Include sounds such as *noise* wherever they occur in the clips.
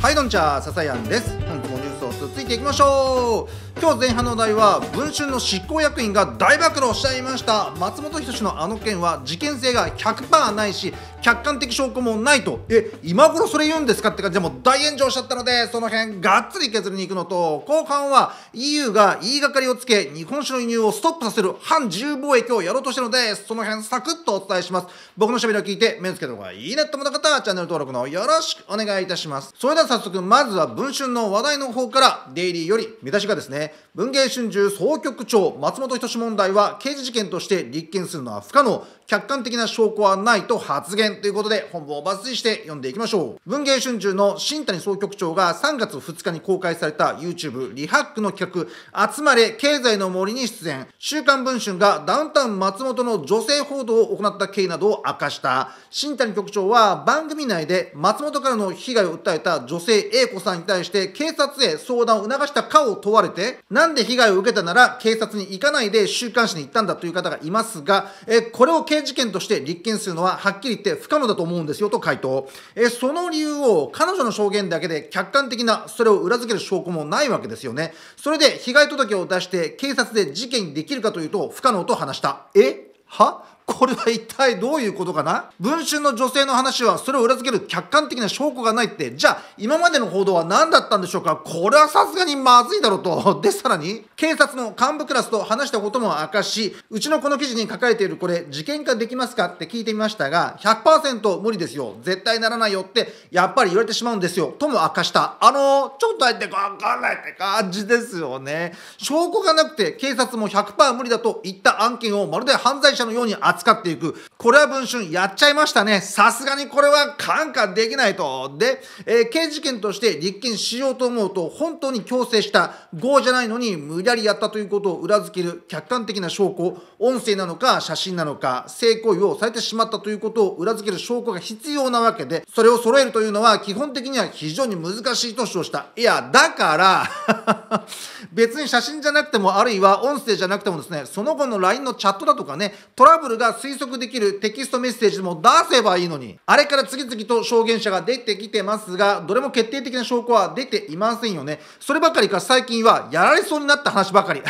はいどんちゃささやんです。本日もニュースをつついていきましょう。今日前半のお題は文春の執行役員が大暴露しちゃいました。松本人志のあの件は事件性が100%ないし客観的証拠もないと。え今頃それ言うんですかって感じでも大炎上しちゃったのでその辺がっつり削りに行くのと。後半は EU が言いがかりをつけ日本酒の輸入をストップさせる反自由貿易をやろうとしてるのでその辺サクッとお伝えします。僕のしゃべりを聞いて目つけた方がいいねと思った方はチャンネル登録のよろしくお願いいたします。それでは早速まずは文春の話題の方からデイリーより見出しがですね文藝春秋総局長松本人志問題は刑事事件として立件するのは不可能客観的な証拠はないと発言ということで本文を抜粋して読んでいきましょう。文藝春秋の新谷総局長が3月2日に公開された YouTube リハックの企画集まれ経済の森に出演。週刊文春がダウンタウン松本の女性報道を行った経緯などを明かした。新谷局長は番組内で松本からの被害を訴えた女性 A 子さんに対して警察へ相談を促したかを問われてなんで被害を受けたなら警察に行かないで週刊誌に行ったんだという方がいますがえこれを警事件として立件するのははっきり言って不可能だと思うんですよと回答。えその理由を彼女の証言だけで客観的なそれを裏付ける証拠もないわけですよね。それで被害届を出して警察で事件にできるかというと不可能と話した。え？は？これは一体どういうことかな？文春の女性の話はそれを裏付ける客観的な証拠がないって、じゃあ今までの報道は何だったんでしょうか？これはさすがにまずいだろうと。*laughs* で、さらに、警察の幹部クラスと話したことも明かし、うちのこの記事に書かれているこれ、事件化できますか？って聞いてみましたが、100%無理ですよ。絶対ならないよって、やっぱり言われてしまうんですよ。とも明かした。あのちょっと入ってわかんないって感じですよね。証拠がなくて警察も100%無理だと言った案件をまるで犯罪者のように扱扱っていく。これは文春やっちゃいましたね。さすがにこれは感化できないと。で、えー、刑事件として立件しようと思うと、本当に強制した業じゃないのに無理やりやったということを裏付ける客観的な証拠、音声なのか写真なのか、性行為をされてしまったということを裏付ける証拠が必要なわけで、それを揃えるというのは基本的には非常に難しいと主張した。いや、だから *laughs* 別に写真じゃなくても、あるいは音声じゃなくてもですね、その後の LINE のチャットだとかね、トラブルが推測できるテキストメッセージでも出せばいいのに、あれから次々と証言者が出てきてますが、どれも決定的な証拠は出ていませんよね。そればかりか最近はやられそうになった話ばかり。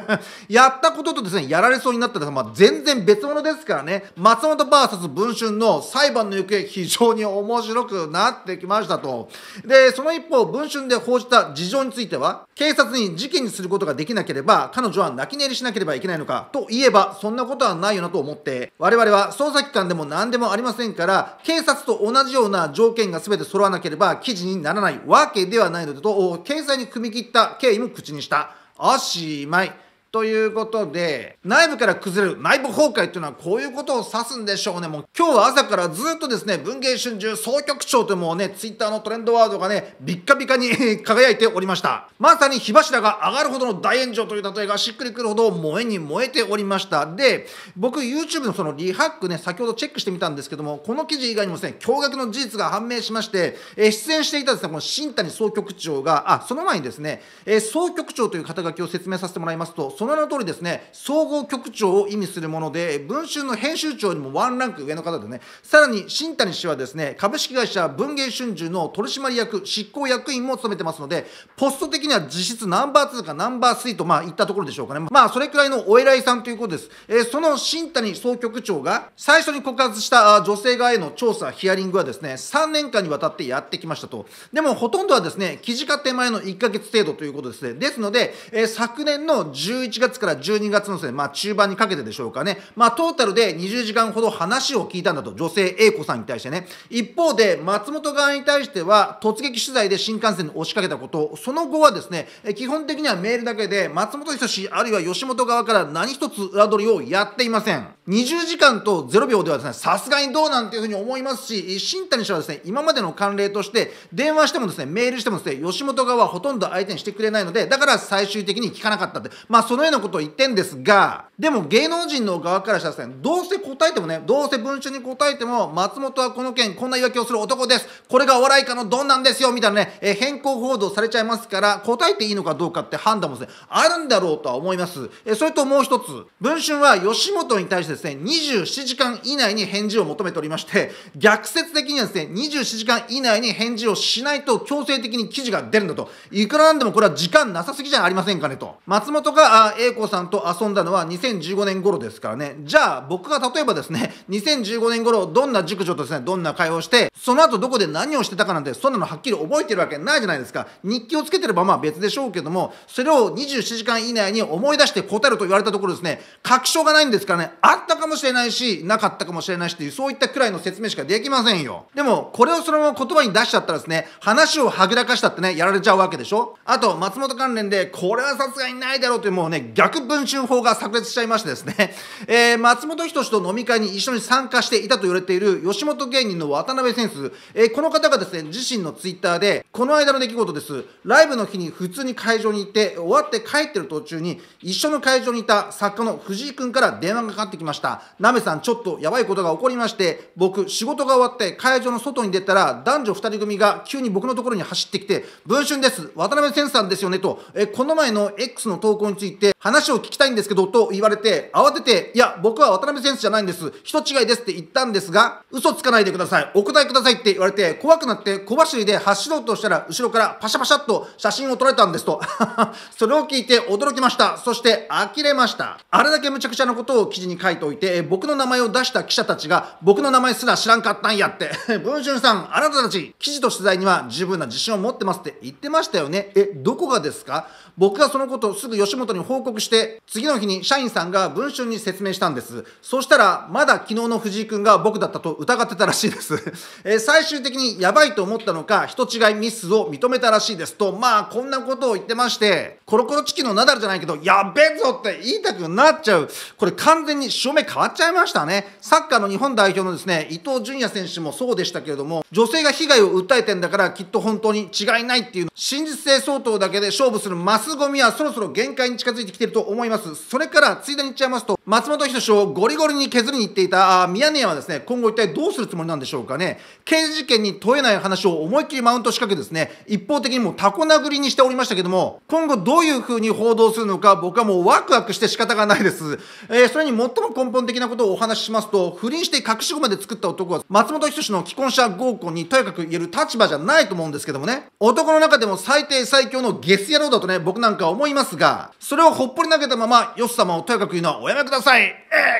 *laughs* やったこととですね、やられそうになったら、まあ、全然別物ですからね。松本 VS 文春の裁判の行方、非常に面白くなってきましたと。で、その一方、文春で報じた事情については、警察に事件にすることができなければ、彼女は泣き寝入りしなければいけないのかと言えば、そんなことはないよなと思って、我々は捜査機関でも何でもありませんから、警察と同じような条件が全て揃わなければ記事にならないわけではないのでと、掲載に踏み切った経緯も口にした。おしまい。ということで、内部から崩れる内部崩壊っていうのはこういうことを指すんでしょうね。もう今日は朝からずっとですね、文藝春秋総局長というもうね、ツイッターのトレンドワードがね、ビッカビカに *laughs* 輝いておりました。まさに火柱が上がるほどの大炎上という例えがしっくりくるほど燃えに燃えておりました。で、僕 YouTube のそのリハックね、先ほどチェックしてみたんですけども、この記事以外にもですね、驚愕の事実が判明しまして、え出演していたですね、この新谷総局長が、あ、その前にですね、え総局長という肩書きを説明させてもらいますと、その名の通りですね、総合局長を意味するもので、文春の編集長にもワンランク上の方でね、さらに新谷氏はですね、株式会社文芸春秋の取締役、執行役員も務めてますので、ポスト的には実質ナンバー2かナンバー3と、まあ、いったところでしょうかね。まあ、それくらいのお偉いさんということです。えー、その新谷総局長が、最初に告発した女性側への調査、ヒアリングはですね、3年間にわたってやってきましたと。でも、ほとんどはですね、記事化手前の1ヶ月程度ということですね。ですので、えー、昨年の11月から12月のですね、まあ、中盤にかけてでしょうかね、まあ、トータルで20時間ほど話を聞いたんだと、女性 A 子さんに対してね。一方で、松本側に対しては、突撃取材で新幹線に押しかけたこと、その後はですね、基本的にはメールだけで、松本人志、あるいは吉本側から何一つ裏取りをやっていません。20時間と0秒ではですね、さすがにどうなんていうふうに思いますし、新谷氏はですね、今までの慣例として、電話してもですね、メールしてもですね、吉本側はほとんど相手にしてくれないので、だから最終的に聞かなかったって、まあそのようなことを言ってんですが、でも芸能人の側からしたらですね、どうせ答えてもね、どうせ文春に答えても、松本はこの件、こんな言い訳をする男です。これがお笑い家のドンなんですよ、みたいなね、え変更報道されちゃいますから、答えていいのかどうかって判断もですね、あるんだろうとは思います。えそれともう一つ、文春は吉本に対してですね27時間以内に返事を求めておりまして逆説的にはですね27時間以内に返事をしないと強制的に記事が出るんだと。いくらなんでもこれは時間なさすぎじゃありませんかねと。松本が英子さんと遊んだのは2015年頃ですからね。じゃあ僕が例えばですね2015年頃どんな熟女とですねどんな会話をしてその後どこで何をしてたかなんてそんなのはっきり覚えてるわけないじゃないですか。日記をつけてればまあ別でしょうけどもそれを27時間以内に思い出して答えると言われたところですね確証がないんですからね。あったかもしれないしなかったかもしれないしっていうそういったくらいの説明しかできませんよ。でもこれをそのまま言葉に出しちゃったらですね話をはぐらかしたってねやられちゃうわけでしょ？あと松本関連でこれはさすがにないだろうというもうね逆文春法が炸裂しちゃいましてですね、*laughs* えー、松本人志と飲み会に一緒に参加していたと言われている吉本芸人の渡辺センス、えー、この方がですね自身のツイッターでこの間の出来事です。ライブの日に普通に会場に行って終わって帰ってる途中に一緒の会場にいた作家の藤井君から電話がかかってきました。なめさんちょっとやばいことが起こりまして僕仕事が終わって会場の外に出たら男女2人組が急に僕のところに走ってきて「文春です。渡辺センさんですよね」と。えこの前の X の投稿について話を聞きたいんですけどと言われて慌てて「いや僕は渡辺センスじゃないんです。人違いです」って言ったんですが嘘つかないでください。お答えくださいって言われて怖くなって小走りで走ろうとしたら後ろからパシャパシャっと写真を撮られたんですと。*laughs* それを聞いて驚きました。そして呆れました。あれだけ無茶苦茶なことを記事に書いておいて僕の名前を出した記者たちが僕の名前すら知らんかったんやって。*laughs* 文春さんあなたたち記事と取材には十分な自信を持ってますって言ってましたよね。えどこがですか？僕がそのことをすぐ吉本に報告して次の日に社員さんが文春に説明したんです。そしたらまだ昨日の藤井君が僕だったと疑ってたらしいです。*laughs* え最終的にやばいと思ったのか人違いミスを認めたらしいです。とまあこんなことを言ってましてコロコロチキのナダルじゃないけどやべえぞって言いたくなっちゃう。これ完全に証明変わっちゃいましたねサッカーの日本代表のですね伊東純也選手もそうでしたけれども女性が被害を訴えてんだからきっと本当に違いないっていう真実性相当だけで勝負するマスゴミはそろそろ限界に近づいてきてると思いますそれからついでに言っちゃいますと松本人志をゴリゴリに削りに行っていたミヤネ屋はですね今後一体どうするつもりなんでしょうかね刑事事件に問えない話を思いっきりマウント仕掛けですね一方的にもタコ殴りにしておりましたけども今後どういう風に報道するのか僕はもうワクワクして仕方がないです、えー、それに最も根本的なことをお話ししますと不倫して隠し子まで作った男は松本人志の既婚者合コンにとやかく言える立場じゃないと思うんですけどもね。男の中でも最低最強のゲス野郎だとね僕なんか思いますがそれをほっぽり投げたままよっ様をとやかく言うのはおやめください。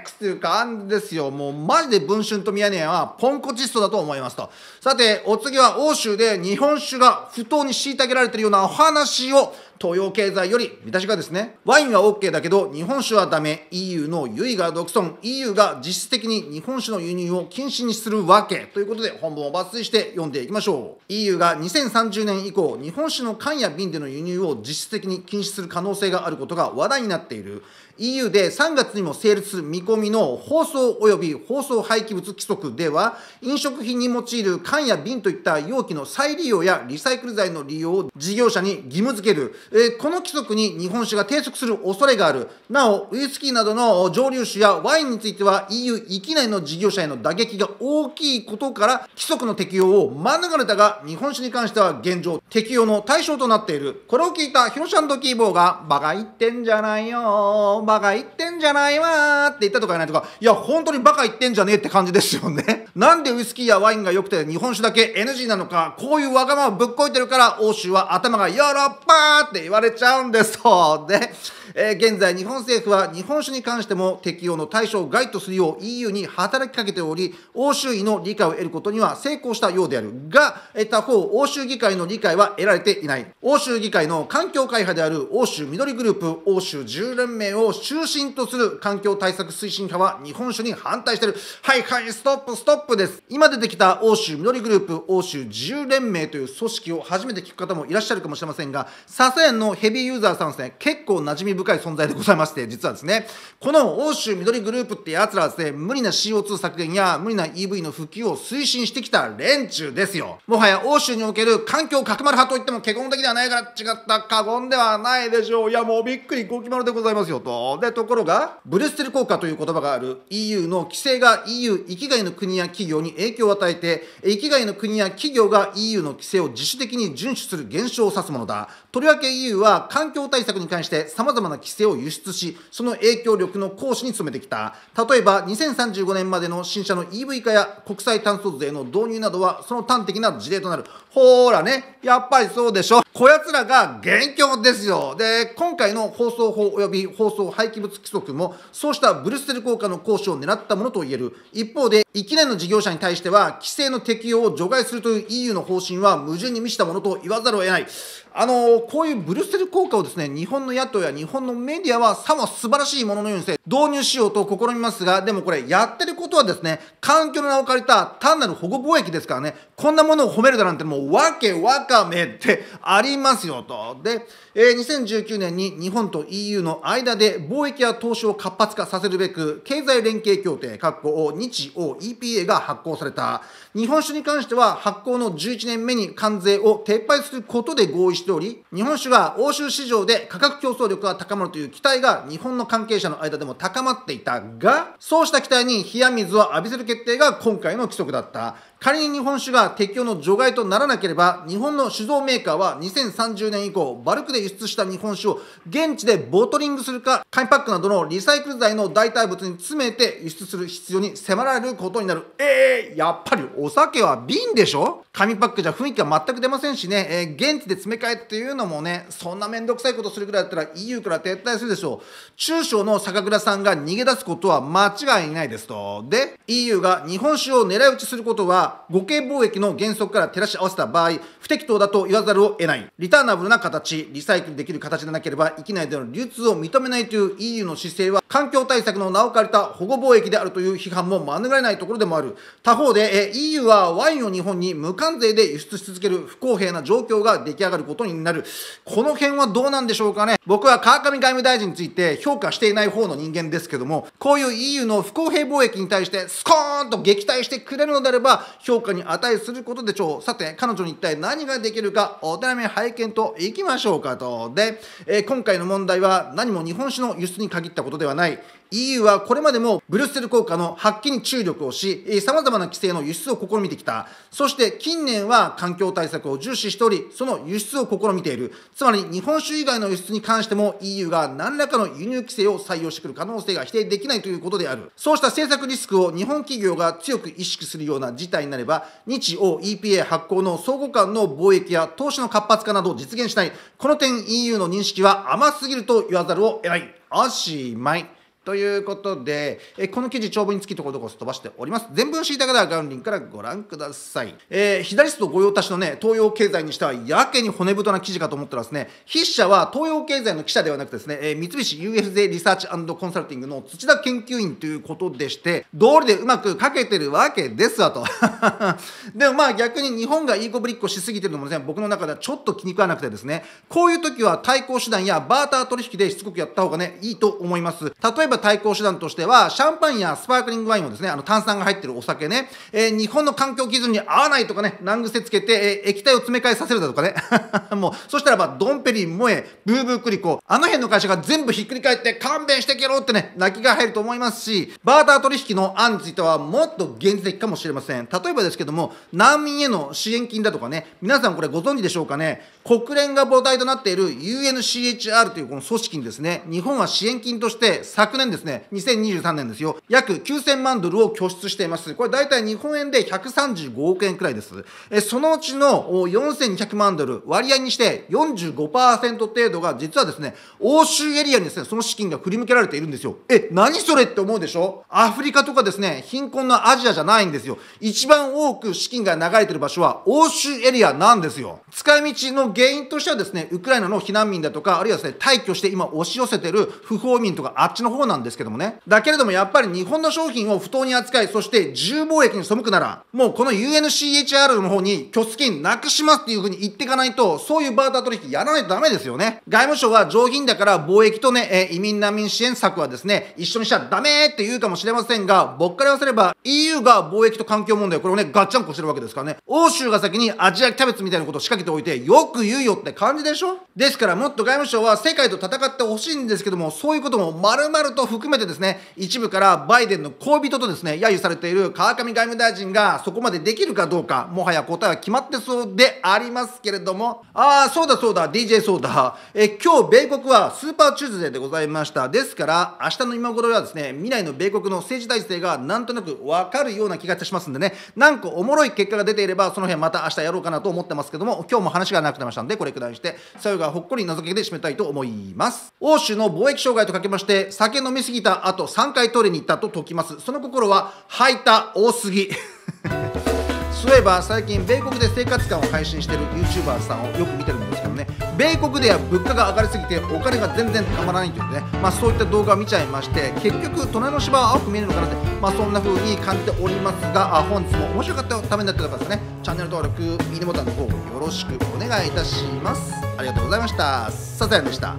X っていう感じですよ。もうマジで文春とミヤネ屋はポンコチストだと思いますと。さてお次は欧州で日本酒が不当に虐げられているようなお話を東洋経済より見出しがですねワインは OK だけど日本酒はダメ。EU の優位が独尊。EU が実質的に日本酒の輸入を禁止にするわけ。ということで本文を抜粋して読んでいきましょう。EU が2030年以降日本酒の缶や瓶での輸入を実質的に禁止する可能性があることが話題になっている。EU で3月にも成立する見込みの包装及び包装廃棄物規則では飲食品に用いる缶や瓶といった容器の再利用やリサイクル材の利用を事業者に義務付ける、え、この規則に日本酒が抵触する恐れがある。なおウイスキーなどの蒸留酒やワインについては EU 域内の事業者への打撃が大きいことから規則の適用を免れたが日本酒に関しては現状適用の対象となっている。これを聞いたヒロシャンドキーボーがバカ言ってんじゃないよバカ言ってんじゃないわって言ったとか言わないとか。いや本当にバカ言ってんじゃねえって感じですよね。*laughs* なんでウイスキーやワインが良くて日本酒だけ NG なのか。こういうわがままぶっこいてるから欧州は頭がヨーロッパって言われちゃうんですとで *laughs* えー、現在日本政府は日本酒に関しても適用の対象を外とするよう EU に働きかけており欧州医の理解を得ることには成功したようであるが他方欧州議会の理解は得られていない。欧州議会の環境会派である欧州緑グループ欧州10連盟を中心とする環境対策推進派は日本酒に反対してるはいはいストップストップです今出てきた欧州緑グループ欧州10連盟という組織を初めて聞く方もいらっしゃるかもしれませんがササヤンのヘビーユーザーさんですね結構馴染み深い存在でございまして、実はですね、この欧州緑グループってやつらはですね、無理な CO2 削減や無理な EV の普及を推進してきた連中ですよ。もはや欧州における環境角丸派といっても結婚的ではないから違った過言ではないでしょう。いや、もうびっくりゴキ丸でございますよと。で、ところが、ブレステル効果という言葉がある EU の規制が EU 域外の国や企業に影響を与えて、域外の国や企業が EU の規制を自主的に遵守する現象を指すものだ。とりわけ EU は環境対策に関して様々な規制を輸出し、その影響力の行使に努めてきた。例えば2035年までの新車の EV 化や国際炭素税の導入などはその端的な事例となる。ほーらねやっぱりそうでしょ。こやつらが元凶ですよ。で今回の放送法及び放送廃棄物規則もそうしたブルッセル効果の行使を狙ったものと言える。一方で1年の事業者に対しては規制の適用を除外するという EU の方針は矛盾に満ちたものと言わざるを得ない。あのこういうブルッセル効果をですね日本の野党や日本のメディアはさも素晴らしいもののようにして導入しようと試みますがでもこれやってることはですね環境の名を借りた単なる保護貿易ですからねこんなものを褒めるだなんてもうわけわかめって *laughs* ありますよと。で、えー、2019年に日本と EU の間で貿易や投資を活発化させるべく経済連携協定日欧 EPA が発行された。日本酒に関しては発行の11年目に関税を撤廃することで合意しており日本酒が欧州市場で価格競争力が高まるという期待が日本の関係者の間でも高まっていたがそうした期待に冷や水を浴びせる決定が今回の規則だった。仮に日本酒が適用の除外とならなければ日本の酒造メーカーは2030年以降バルクで輸出した日本酒を現地でボトリングするか紙パックなどのリサイクル材の代替物に詰めて輸出する必要に迫られることになる。えー、やっぱりお酒は瓶でしょ？紙パックじゃ雰囲気は全く出ませんしね、えー、現地で詰め替えっていうのもねそんな面倒くさいことするぐらいだったら EU から撤退するでしょう。中小の酒蔵さんが逃げ出すことは間違いないですと。で EU が日本酒を狙い撃ちすることは互恵貿易の原則から照らし合わせた場合不適当だと言わざるを得ない。リターナブルな形リサイクルできる形でなければ域内での流通を認めないという EU の姿勢は環境対策の名を借りた保護貿易であるという批判も免れないところでもある。他方で EU はワインを日本に無関税で輸出し続ける不公平な状況が出来上がることになる。この辺はどうなんでしょうかね。僕は川上外務大臣について評価していない方の人間ですけどもこういう EU の不公平貿易に対してスコーンと撃退してくれるのであれば評価に値することでしょう。さて彼女に一体何ができるかお手並み拝見といきましょうかと。で、えー、今回の問題は何も日本酒の輸出に限ったことではない。EU はこれまでもブルッセル効果の発揮に注力をし、さまざまな規制の輸出を試みてきた。そして近年は環境対策を重視しており、その輸出を試みている。つまり日本酒以外の輸出に関しても EU が何らかの輸入規制を採用してくる可能性が否定できないということである。そうした政策リスクを日本企業が強く意識するような事態になれば、日欧 EPA 発行の相互間の貿易や投資の活発化などを実現しない。この点 EU の認識は甘すぎると言わざるを得ない。おしまい。ということで、えこの記事長文につきところどころ飛ばしております。全文知りたい方は概要欄からご覧ください。えー、左スト御用達のね、東洋経済にしてはやけに骨太な記事かと思ったらですね、筆者は東洋経済の記者ではなくてですね、えー、三菱 UFJ リサーチコンサルティングの土田研究員ということでして、道理でうまく書けてるわけですわと。*laughs* でもまあ逆に日本がいい子ぶりっこしすぎてるのもね、僕の中ではちょっと気に食わなくてですね、こういう時は対抗手段やバーター取引でしつこくやった方がね、いいと思います。例えばば対抗手段としては、シャンパンやスパークリングワインをですね、あの炭酸が入ってるお酒ね、えー、日本の環境基準に合わないとかね、難癖つけて、えー、液体を詰め替えさせるだとかね。*laughs* もう、そしたらば、ドンペリン、萌え、ブーブークリコ、あの辺の会社が全部ひっくり返って勘弁してけろってね、泣きが入ると思いますし、バーター取引の案についてはもっと現実的かもしれません。例えばですけども、難民への支援金だとかね、皆さんこれご存知でしょうかね、国連が母体となっている UNCHR というこの組織にですね、日本は支援金として昨年ですね、2023年ですよ、約9000万ドルを拠出しています。これ大体日本円で135億円くらいです。えそのうちの4200万ドル、割合にして45%程度が実はですね、欧州エリアにですね、その資金が振り向けられているんですよ。え、何それって思うでしょ？アフリカとかですね、貧困のアジアじゃないんですよ。一番多く資金が流れてる場所は欧州エリアなんですよ。使い道の原因としてはですね、ウクライナの避難民だとか、あるいはですね、退去して今押し寄せてる不法民とかあっちの方なんですけどもね。だけれどもやっぱり日本の商品を不当に扱い、そして自由貿易に背くなら、もうこの UNCHR の方に拠出金なくしますっていうふうに言っていかないと、そういうバーター取引やらないとダメですよね。外務省は上品だから貿易とね、え移民難民支援策はですね、一緒にしちゃダメって言うかもしれませんが、僕から言わせれば EU が貿易と環境問題これをね、ガッチャンコしてるわけですからね。欧州が先にアジアキャベツみたいなことを仕掛けておいて、よく言うよって感じでしょ？ですからもっと外務省は世界と戦ってほしいんですけども、そういうことも丸々とト含めてですね一部からバイデンの恋人とですね揶揄されている上川外務大臣がそこまでできるかどうかもはや答えは決まってそうでありますけれども。ああそうだそうだ DJ そうだ。え今日米国はスーパーチューズデーでございました。ですから明日の今頃はですね未来の米国の政治体制がなんとなく分かるような気がいたしますんでね。なんかおもろい結果が出ていればその辺また明日やろうかなと思ってますけども今日も話がなくなりましたんでこれくらいして最後がほっこり謎かけで締めたいと思います。欧州の貿易障害とかけまして酒飲みすぎた後3回トイレに行ったと解きます。その心は吐いた多すぎ。*laughs* そういえば最近米国で生活感を配信してる YouTuber さんをよく見てるんですけどね。米国では物価が上がりすぎてお金が全然たまらないというね、まあ、そういった動画を見ちゃいまして結局隣の芝は青く見えるのかなって、まあ、そんな風に感じておりますがあ本日も面白かったためになってた方ですね。チャンネル登録いいねボタンの方よろしくお願いいたします。ありがとうございました。ささやんでした。